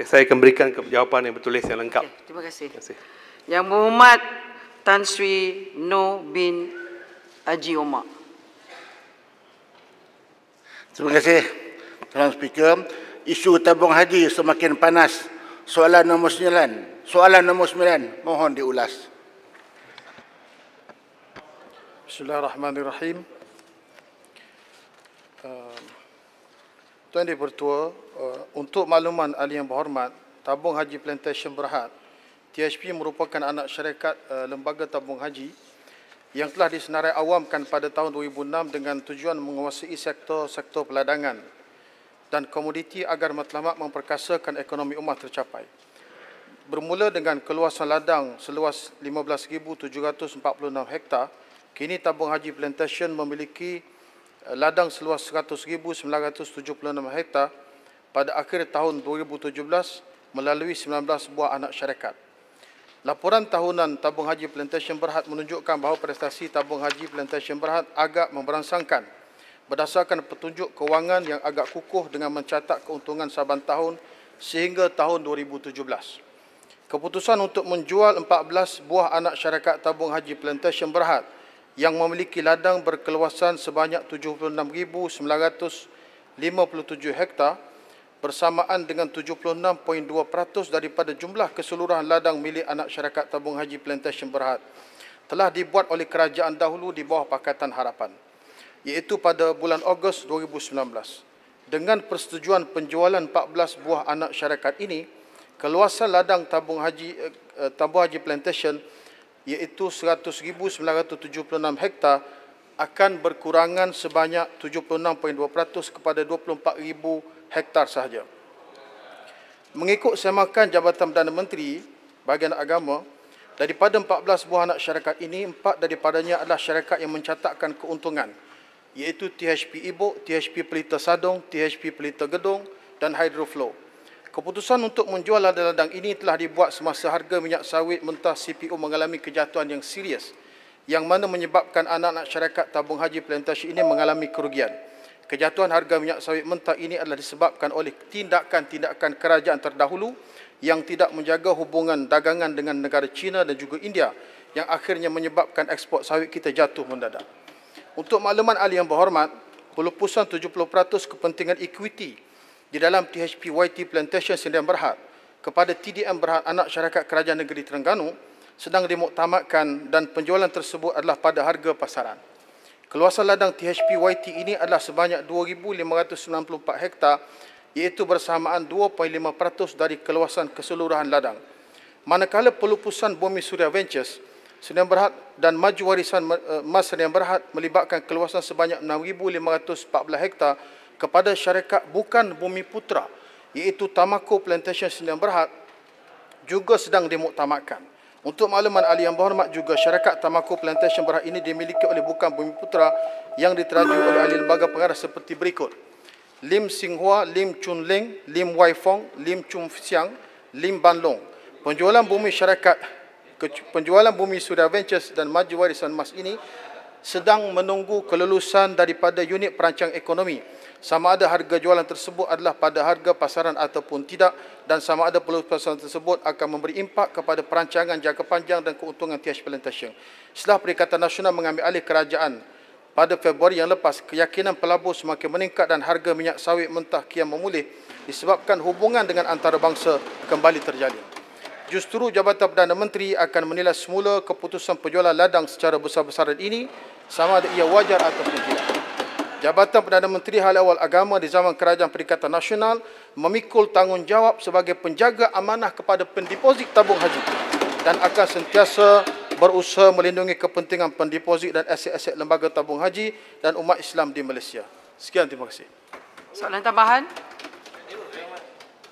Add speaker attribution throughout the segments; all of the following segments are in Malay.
Speaker 1: Okay, saya akan berikan jawapan yang bertulis yang lengkap.
Speaker 2: Okay, terima kasih.
Speaker 1: Terima kasih.
Speaker 2: Yang Muhammad Tan Sri No bin Haji Omar.
Speaker 3: Terima kasih Tuan Speaker. Isu tabung haji semakin panas. Soalan nombor sembilan. Soalan nombor sembilan. Mohon diulas.
Speaker 4: Bismillahirrahmanirrahim. Uh, Tuan Di Pertua, uh, untuk makluman ahli yang berhormat, Tabung Haji Plantation Berhad, THP merupakan anak syarikat uh, Lembaga Tabung Haji yang telah disenarai awamkan pada tahun 2006 dengan tujuan menguasai sektor-sektor peladangan dan komoditi agar matlamat memperkasakan ekonomi umat tercapai. Bermula dengan keluasan ladang seluas 15,746 hektar, kini Tabung Haji Plantation memiliki eh, ladang seluas 100,976 hektar pada akhir tahun 2017 melalui 19 buah anak syarikat. Laporan tahunan Tabung Haji Plantation Berhad menunjukkan bahawa prestasi Tabung Haji Plantation Berhad agak memberangsangkan berdasarkan petunjuk kewangan yang agak kukuh dengan mencatat keuntungan saban tahun sehingga tahun 2017. Keputusan untuk menjual 14 buah anak syarikat Tabung Haji Plantation Berhad yang memiliki ladang berkeluasan sebanyak 76,957 hektar bersamaan dengan 76.2% daripada jumlah keseluruhan ladang milik anak syarikat tabung haji Plantation Berhad telah dibuat oleh kerajaan dahulu di bawah Pakatan Harapan iaitu pada bulan Ogos 2019. Dengan persetujuan penjualan 14 buah anak syarikat ini, keluasan ladang tabung haji eh, tabung haji plantation iaitu 100,976 hektar akan berkurangan sebanyak 76.2% kepada 24,000 hektar sahaja. Mengikut semakan Jabatan Perdana Menteri Bahagian Agama, daripada 14 buah anak syarikat ini, empat daripadanya adalah syarikat yang mencatatkan keuntungan, iaitu THP Ibuk, THP Pelita Sadong, THP Pelita Gedung dan Hydroflow. Keputusan untuk menjual ladang-ladang ini telah dibuat semasa harga minyak sawit mentah CPO mengalami kejatuhan yang serius yang mana menyebabkan anak-anak syarikat tabung haji plantation ini mengalami kerugian. Kejatuhan harga minyak sawit mentah ini adalah disebabkan oleh tindakan-tindakan kerajaan terdahulu yang tidak menjaga hubungan dagangan dengan negara China dan juga India yang akhirnya menyebabkan ekspor sawit kita jatuh mendadak. Untuk makluman ahli yang berhormat, pelupusan 70% kepentingan equity di dalam THP YT Plantation Sdn Berhad kepada TDM Berhad anak syarikat kerajaan negeri Terengganu sedang dimuktamadkan dan penjualan tersebut adalah pada harga pasaran. Keluasan ladang THP YT ini adalah sebanyak 2,594 hektar iaitu bersamaan 2.5% dari keluasan keseluruhan ladang. Manakala pelupusan Bumi Suria Ventures, Sdn Berhad dan Maju Warisan eh, Mas Sdn Berhad melibatkan keluasan sebanyak 6,514 hektar kepada syarikat bukan Bumi Putra iaitu Tamako Plantation Sdn Berhad juga sedang dimuktamadkan. Untuk makluman ahli yang berhormat juga syarikat Tamako Plantation Berhad ini dimiliki oleh bukan Bumi Putra yang diteraju oleh ahli lembaga pengarah seperti berikut. Lim Sing Hua, Lim Chun Ling, Lim Wai Fong, Lim Chung Siang, Lim Ban Long. Penjualan bumi syarikat penjualan bumi Suria Ventures dan Maju Warisan Mas ini sedang menunggu kelulusan daripada unit perancang ekonomi sama ada harga jualan tersebut adalah pada harga pasaran ataupun tidak dan sama ada pelupasan tersebut akan memberi impak kepada perancangan jangka panjang dan keuntungan TH Plantation. Setelah Perikatan Nasional mengambil alih kerajaan pada Februari yang lepas, keyakinan pelabur semakin meningkat dan harga minyak sawit mentah kian memulih disebabkan hubungan dengan antarabangsa kembali terjalin. Justru Jabatan Perdana Menteri akan menilai semula keputusan penjualan ladang secara besar-besaran ini sama ada ia wajar ataupun tidak. Jabatan Perdana Menteri Hal Awal Agama di zaman Kerajaan Perikatan Nasional memikul tanggungjawab sebagai penjaga amanah kepada pendeposit tabung haji dan akan sentiasa berusaha melindungi kepentingan pendeposit dan aset-aset lembaga tabung haji dan umat Islam di Malaysia. Sekian, terima kasih.
Speaker 2: Soalan tambahan?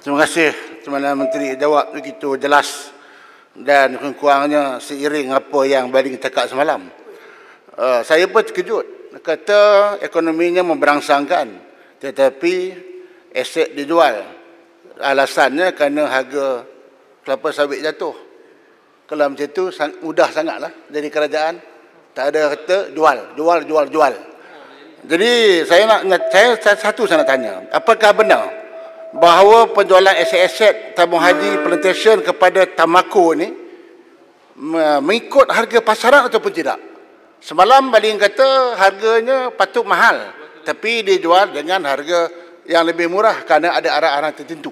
Speaker 3: Terima kasih Perdana Menteri jawab begitu jelas dan kurang-kurangnya seiring apa yang Bading cakap semalam. Uh, saya pun terkejut kata ekonominya memberangsangkan tetapi aset dijual. Alasannya kerana harga kelapa sawit jatuh. Kalau macam itu mudah sangatlah dari kerajaan. Tak ada kata jual jual jual jual. Jadi saya nak saya satu saya nak tanya apakah benar bahawa penjualan aset-aset tabung haji plantation kepada Tamako ni me- mengikut harga pasaran ataupun tidak. Semalam Baling kata harganya patut mahal tapi dia jual dengan harga yang lebih murah kerana ada arah-arah tertentu.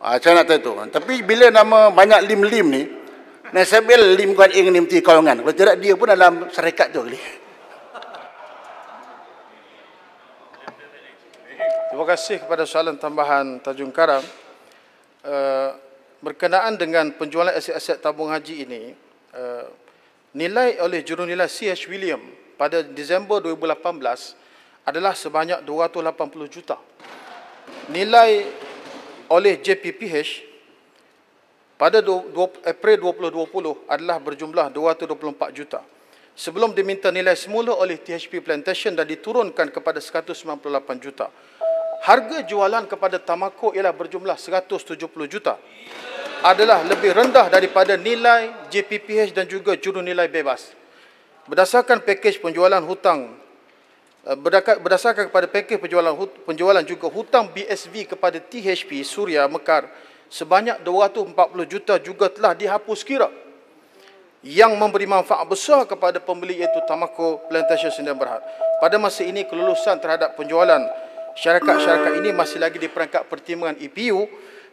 Speaker 3: Ah, saya nak tahu tu. Tapi bila nama banyak lim-lim ni, Nasabil Lim Guan Eng ni mesti kawangan. Kalau tidak dia pun dalam syarikat tu.
Speaker 4: Terima kasih kepada soalan tambahan Tajung Karang. Uh, berkenaan dengan penjualan aset-aset tabung haji ini, uh, nilai oleh jurunilai CH William pada Disember 2018 adalah sebanyak 280 juta. Nilai oleh JPPH pada 20, April 2020 adalah berjumlah 224 juta. Sebelum diminta nilai semula oleh THP Plantation dan diturunkan kepada 198 juta. Harga jualan kepada Tamako ialah berjumlah 170 juta. Adalah lebih rendah daripada nilai JPPH dan juga juru nilai bebas. Berdasarkan pakej penjualan hutang eh, berdasarkan kepada pakej penjualan penjualan juga hutang BSV kepada THP Suria Mekar sebanyak 240 juta juga telah dihapus kira yang memberi manfaat besar kepada pembeli iaitu Tamako Plantation Sdn Berhad. Pada masa ini kelulusan terhadap penjualan syarikat-syarikat ini masih lagi di perangkat pertimbangan EPU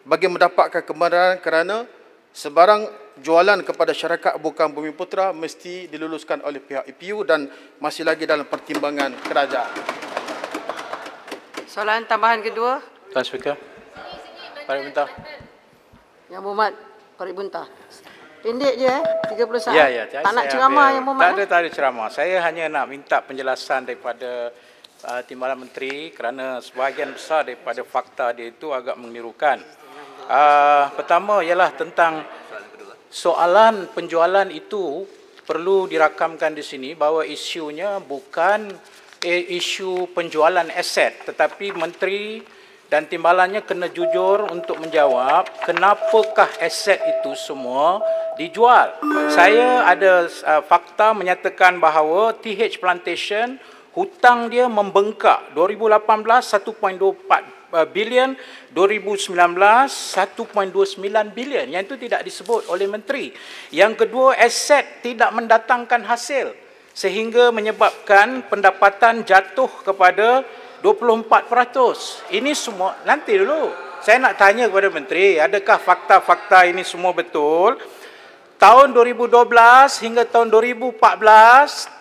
Speaker 4: bagi mendapatkan kebenaran kerana sebarang jualan kepada syarikat bukan Bumi Putra mesti diluluskan oleh pihak EPU dan masih lagi dalam pertimbangan kerajaan.
Speaker 2: Soalan tambahan kedua,
Speaker 5: Tuan Speaker. Parik Bentah.
Speaker 2: Yang Berhormat Parik Buntah. Pendek je eh, 30 saat.
Speaker 5: Ya, ya.
Speaker 2: Tak nak ceramah
Speaker 5: ambil-
Speaker 2: Yang Berhormat.
Speaker 5: Tak ada,
Speaker 2: eh?
Speaker 5: tak ada ceramah. Saya hanya nak minta penjelasan daripada uh, Timbalan Menteri kerana sebahagian besar daripada fakta dia itu agak mengelirukan. Uh, pertama ialah tentang soalan penjualan itu perlu dirakamkan di sini bahawa isunya bukan eh, isu penjualan aset tetapi menteri dan timbalannya kena jujur untuk menjawab kenapakah aset itu semua dijual. Saya ada uh, fakta menyatakan bahawa TH Plantation hutang dia membengkak 2018 1.24 uh, bilion 2019 1.29 bilion yang itu tidak disebut oleh menteri yang kedua aset tidak mendatangkan hasil sehingga menyebabkan pendapatan jatuh kepada 24%. Ini semua nanti dulu. Saya nak tanya kepada menteri, adakah fakta-fakta ini semua betul? Tahun 2012 hingga tahun 2014,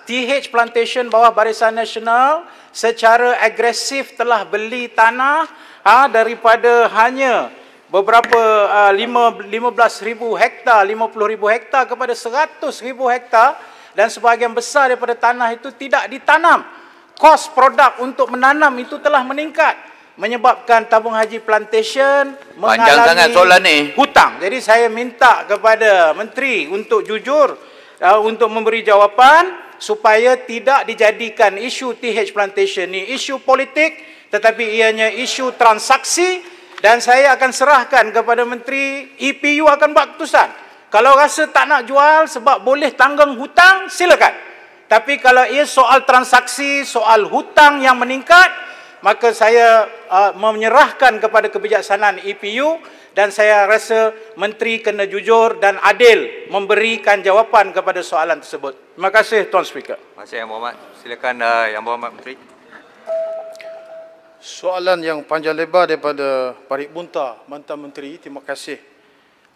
Speaker 5: TH Plantation bawah Barisan Nasional secara agresif telah beli tanah ha, daripada hanya beberapa uh, 5 15,000 hektar, 50,000 hektar kepada 100,000 hektar dan sebahagian besar daripada tanah itu tidak ditanam. Kos produk untuk menanam itu telah meningkat menyebabkan tabung haji plantation
Speaker 6: Panjang
Speaker 5: mengalami
Speaker 6: sangat soalan ni.
Speaker 5: hutang. Jadi saya minta kepada menteri untuk jujur uh, untuk memberi jawapan supaya tidak dijadikan isu TH plantation ni isu politik tetapi ianya isu transaksi dan saya akan serahkan kepada menteri EPU akan buat keputusan. Kalau rasa tak nak jual sebab boleh tanggung hutang silakan. Tapi kalau ia soal transaksi, soal hutang yang meningkat, maka saya uh, menyerahkan kepada kebijaksanaan EPU dan saya rasa menteri kena jujur dan adil memberikan jawapan kepada soalan tersebut. Terima kasih Tuan Speaker.
Speaker 6: Terima kasih Yang Berhormat. Silakan uh, Yang Berhormat Menteri.
Speaker 4: Soalan yang panjang lebar daripada Parik Bunta, Mantan Menteri, terima kasih.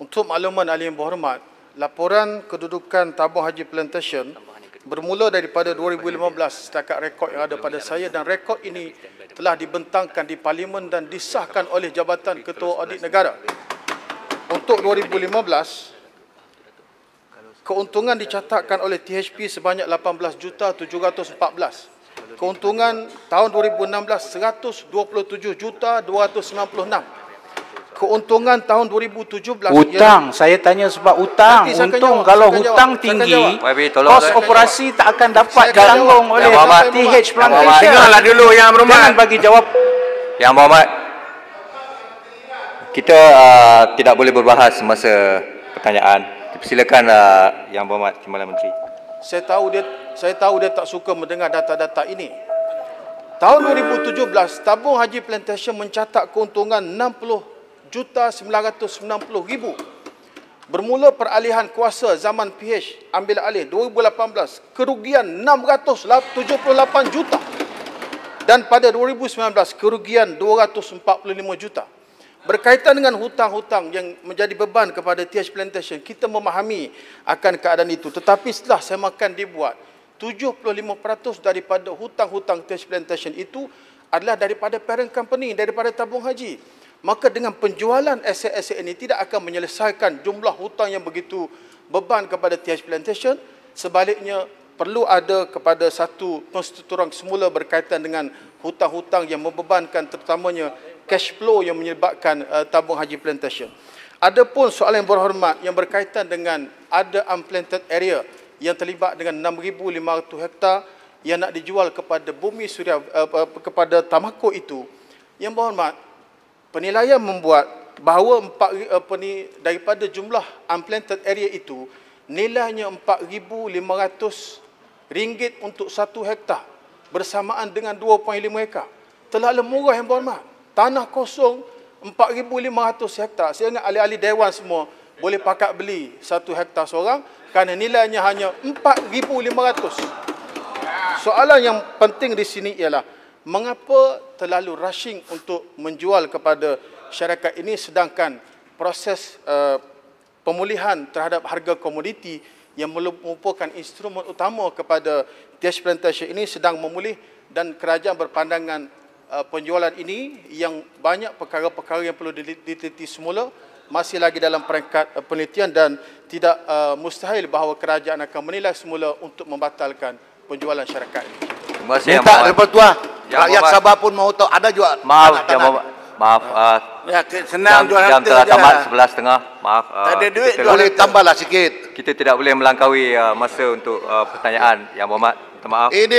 Speaker 4: Untuk makluman ahli yang berhormat, laporan kedudukan tabung haji plantation bermula daripada 2015 setakat rekod yang ada pada saya dan rekod ini telah dibentangkan di Parlimen dan disahkan oleh Jabatan Ketua Audit Negara. Untuk 2015, keuntungan dicatatkan oleh THP sebanyak 18 juta 714. Keuntungan tahun 2016 127 juta 296. Keuntungan tahun 2017
Speaker 5: Hutang, saya tanya sebab hutang.
Speaker 4: Nanti
Speaker 5: Untung
Speaker 4: jawab,
Speaker 5: kalau hutang
Speaker 4: jawab,
Speaker 5: tinggi,
Speaker 4: jawab.
Speaker 5: Kos
Speaker 6: saya-
Speaker 5: operasi tak akan dapat ditanggung
Speaker 4: jawab.
Speaker 5: oleh. TH.
Speaker 6: Berhormat.
Speaker 1: Dengarlah dulu Yang Berhormat.
Speaker 5: Jangan bagi jawab
Speaker 6: Yang Berhormat. Kita uh, tidak boleh berbahas semasa pertanyaan. Silakan uh, Yang Berhormat Timbalan Menteri.
Speaker 4: Saya tahu dia saya tahu dia tak suka mendengar data-data ini. Tahun 2017, tabung haji plantation mencatat keuntungan 60 juta 990 ribu. Bermula peralihan kuasa zaman PH ambil alih 2018, kerugian 678 juta. Dan pada 2019, kerugian 245 juta. Berkaitan dengan hutang-hutang yang menjadi beban kepada TH Plantation, kita memahami akan keadaan itu. Tetapi setelah semakan dibuat, 75% daripada hutang-hutang TH Plantation itu adalah daripada parent company, daripada tabung haji. Maka dengan penjualan aset-aset ini tidak akan menyelesaikan jumlah hutang yang begitu beban kepada TH Plantation. Sebaliknya, perlu ada kepada satu penstrukturan semula berkaitan dengan hutang-hutang yang membebankan terutamanya cash flow yang menyebabkan uh, tabung haji plantation. Adapun soalan yang berhormat yang berkaitan dengan ada unplanted area yang terlibat dengan 6,500 hektar yang nak dijual kepada bumi suria uh, uh, kepada Tamako itu, yang berhormat, penilaian membuat bahawa empat apa ni daripada jumlah unplanted area itu nilainya 4500 ringgit untuk satu hektar bersamaan dengan 2.5 hektar. Terlalu murah yang berhormat. Tanah kosong 4,500 hektar. Saya ingat ahli-ahli dewan semua boleh pakat beli satu hektar seorang kerana nilainya hanya 4,500. Soalan yang penting di sini ialah mengapa terlalu rushing untuk menjual kepada syarikat ini sedangkan proses uh, pemulihan terhadap harga komoditi yang merupakan instrumen utama kepada TH Plantation ini sedang memulih dan kerajaan berpandangan uh, penjualan ini yang banyak perkara-perkara yang perlu diteliti semula masih lagi dalam peringkat uh, penelitian dan tidak uh, mustahil bahawa kerajaan akan menilai semula untuk membatalkan penjualan syarikat ini.
Speaker 6: Terima kasih Yang
Speaker 3: Minta.
Speaker 6: Yang
Speaker 3: Rakyat
Speaker 6: Berhormat.
Speaker 3: Sabah pun mau tahu. Ada juga.
Speaker 6: Maaf Yang
Speaker 3: tanah.
Speaker 6: Berhormat. Maaf uh,
Speaker 3: Ya, senang
Speaker 6: jam, jam telah tamat 11.30. Maaf. uh,
Speaker 3: Tak ada
Speaker 6: kita
Speaker 3: duit,
Speaker 6: tidak-
Speaker 3: boleh tambahlah sikit.
Speaker 6: Kita tidak boleh melangkaui uh, masa untuk uh, pertanyaan Yang Berhormat. Minta maaf.
Speaker 3: Ini